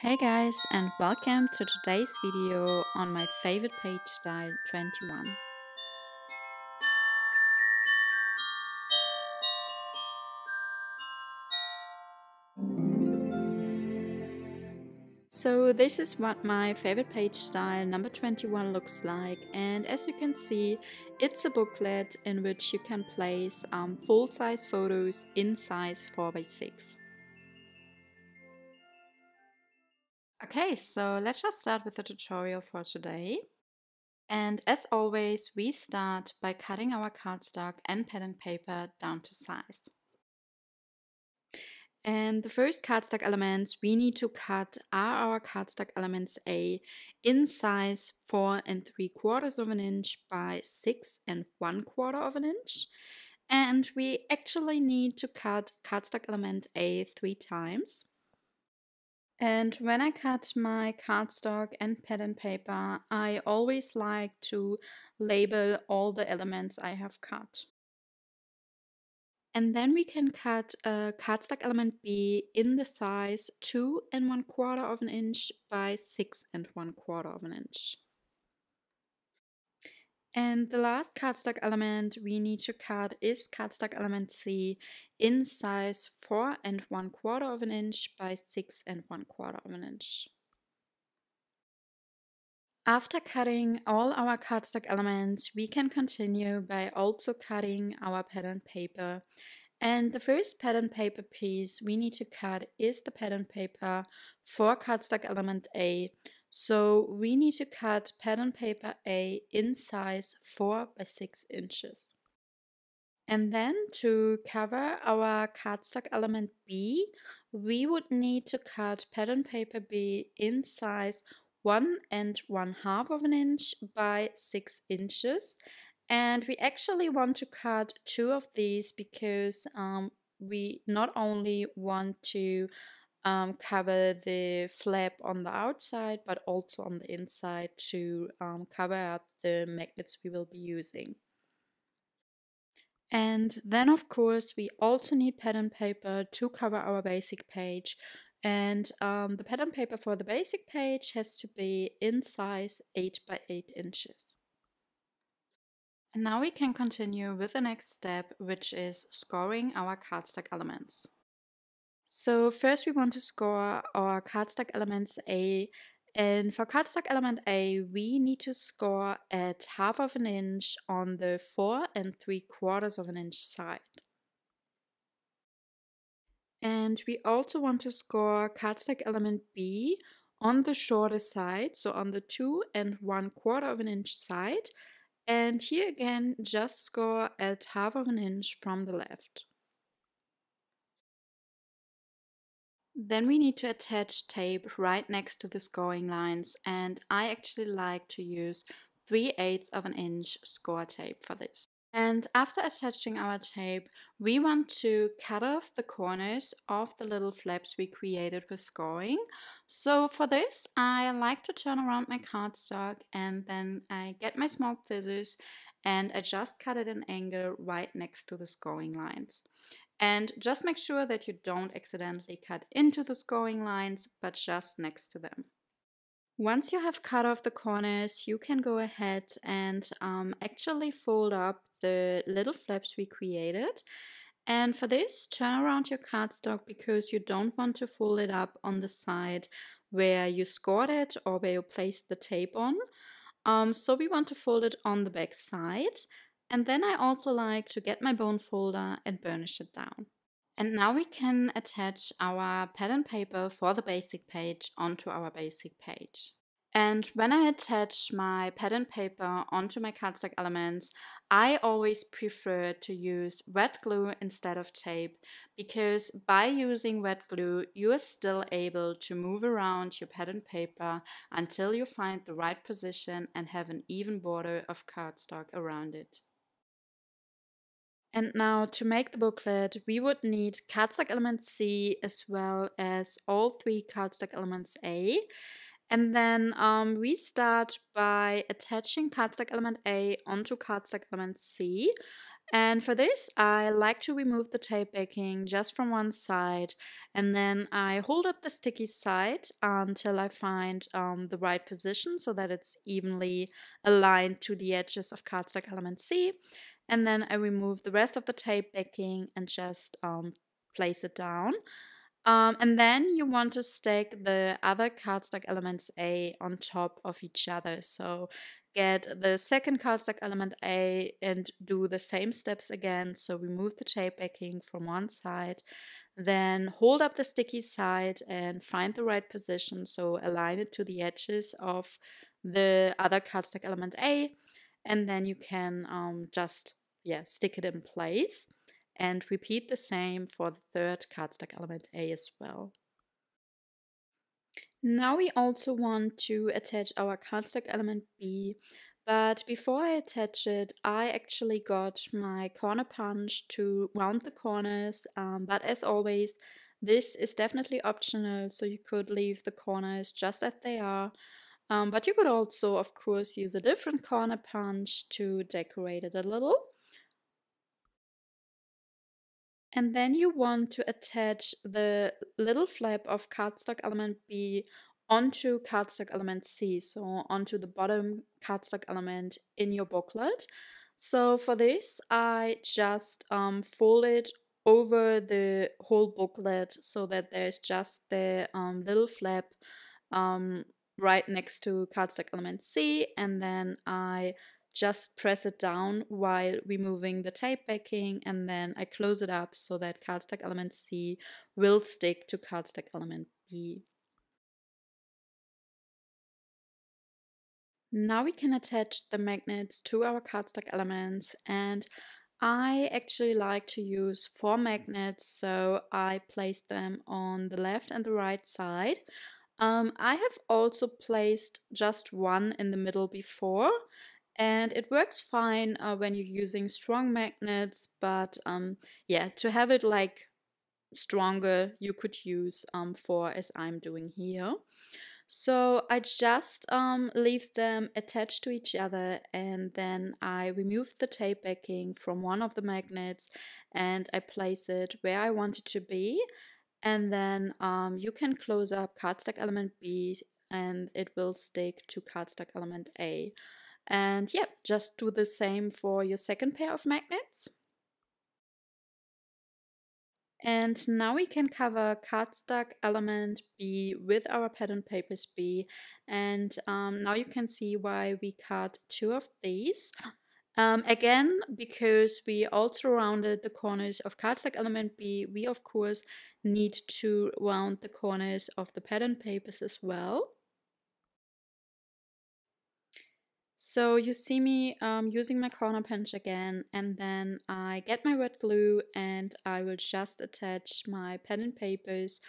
Hey guys and welcome to today's video on my favorite page style 21. So this is what my favorite page style number 21 looks like and as you can see it's a booklet in which you can place um, full-size photos in size 4x6. Okay, so let's just start with the tutorial for today. And as always, we start by cutting our cardstock and pattern paper down to size. And the first cardstock elements we need to cut are our cardstock elements A in size 4 and 3 quarters of an inch by 6 and 1 quarter of an inch. And we actually need to cut cardstock element A three times. And when I cut my cardstock and pattern paper, I always like to label all the elements I have cut. And then we can cut a cardstock element B in the size 2 and 1 quarter of an inch by 6 and 1 quarter of an inch. And the last cardstock element we need to cut is cardstock element C in size 4 and 1 quarter of an inch by 6 and 1 quarter of an inch. After cutting all our cardstock elements, we can continue by also cutting our pattern paper. And the first pattern paper piece we need to cut is the pattern paper for cardstock element A, so we need to cut pattern paper A in size 4 by 6 inches. And then to cover our cardstock element B, we would need to cut pattern paper B in size 1 and 1 half of an inch by 6 inches. And we actually want to cut two of these because um, we not only want to um, cover the flap on the outside but also on the inside to um, cover up the magnets we will be using. And then of course we also need pattern paper to cover our basic page and um, the pattern paper for the basic page has to be in size 8 by 8 inches. And now we can continue with the next step which is scoring our cardstock elements. So first we want to score our cardstock elements A and for cardstock element A we need to score at half of an inch on the 4 and 3 quarters of an inch side. And we also want to score cardstock element B on the shorter side, so on the 2 and 1 quarter of an inch side. And here again, just score at half of an inch from the left. Then we need to attach tape right next to the scoring lines and I actually like to use 3 eighths of an inch score tape for this. And after attaching our tape, we want to cut off the corners of the little flaps we created with scoring. So for this, I like to turn around my cardstock and then I get my small scissors and I just cut at an angle right next to the scoring lines. And just make sure that you don't accidentally cut into the scoring lines, but just next to them. Once you have cut off the corners, you can go ahead and um, actually fold up the little flaps we created. And for this, turn around your cardstock because you don't want to fold it up on the side where you scored it or where you placed the tape on. Um, so we want to fold it on the back side and then I also like to get my bone folder and burnish it down. And now we can attach our pattern paper for the basic page onto our basic page. And when I attach my pattern paper onto my cardstock elements, I always prefer to use wet glue instead of tape because by using wet glue, you are still able to move around your pattern paper until you find the right position and have an even border of cardstock around it. And now to make the booklet, we would need cardstock element C as well as all three cardstock elements A. And then um, we start by attaching cardstock element A onto cardstock element C. And for this, I like to remove the tape backing just from one side and then I hold up the sticky side until I find um, the right position so that it's evenly aligned to the edges of cardstock element C. And then I remove the rest of the tape backing and just um, place it down. Um, and then you want to stack the other cardstock elements A on top of each other. So get the second cardstock element A and do the same steps again. So remove the tape backing from one side, then hold up the sticky side and find the right position. So align it to the edges of the other cardstock element A, and then you can um, just yeah stick it in place and repeat the same for the third cardstock element A as well. Now we also want to attach our cardstock element B, but before I attach it, I actually got my corner punch to round the corners, um, but as always, this is definitely optional, so you could leave the corners just as they are. Um, but you could also, of course, use a different corner punch to decorate it a little. And then you want to attach the little flap of cardstock element B onto cardstock element C, so onto the bottom cardstock element in your booklet. So for this, I just um, fold it over the whole booklet so that there's just the um, little flap um, right next to cardstock element C, and then I just press it down while removing the tape backing and then I close it up so that cardstock element C will stick to cardstock element B. Now we can attach the magnets to our cardstock elements and I actually like to use four magnets so I place them on the left and the right side. Um, I have also placed just one in the middle before and it works fine uh, when you're using strong magnets but um, yeah to have it like stronger you could use um, four as I'm doing here so I just um, leave them attached to each other and then I remove the tape backing from one of the magnets and I place it where I want it to be and then um, you can close up cardstock element B and it will stick to cardstock element A. And yeah, just do the same for your second pair of magnets. And now we can cover cardstock element B with our pattern papers B. And um, now you can see why we cut two of these. Um, again, because we also rounded the corners of cardstock element B, we of course need to round the corners of the pattern papers as well. So you see me um, using my corner punch again and then I get my wet glue and I will just attach my pattern papers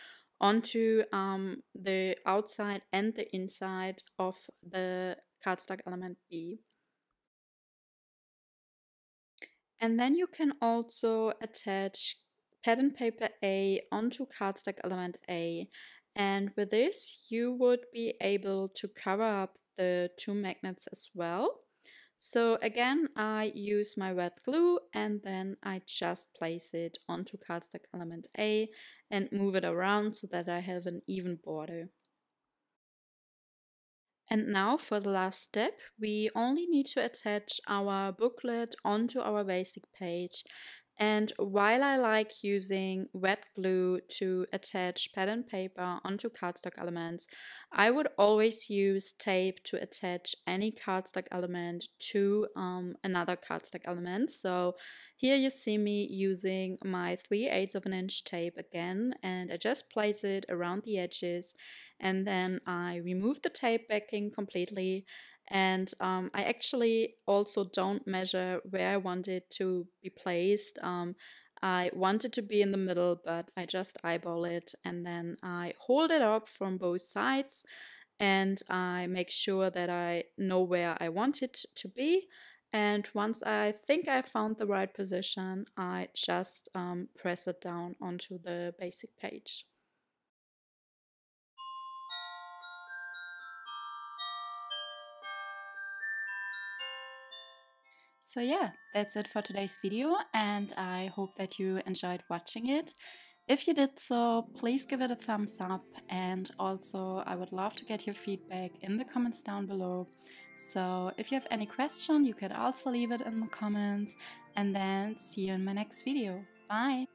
onto um, the outside and the inside of the cardstock element B. And then you can also attach pattern paper A onto cardstock element A and with this you would be able to cover up the two magnets as well. So again, I use my wet glue and then I just place it onto cardstock element A and move it around so that I have an even border. And now for the last step, we only need to attach our booklet onto our basic page and while I like using wet glue to attach pattern paper onto cardstock elements, I would always use tape to attach any cardstock element to um, another cardstock element. So here you see me using my 3 eighths of an inch tape again and I just place it around the edges and then I remove the tape backing completely and um, I actually also don't measure where I want it to be placed. Um, I want it to be in the middle, but I just eyeball it and then I hold it up from both sides and I make sure that I know where I want it to be. And once I think I found the right position, I just um, press it down onto the basic page. So yeah, that's it for today's video and I hope that you enjoyed watching it. If you did so, please give it a thumbs up and also I would love to get your feedback in the comments down below. So if you have any question, you could also leave it in the comments and then see you in my next video. Bye!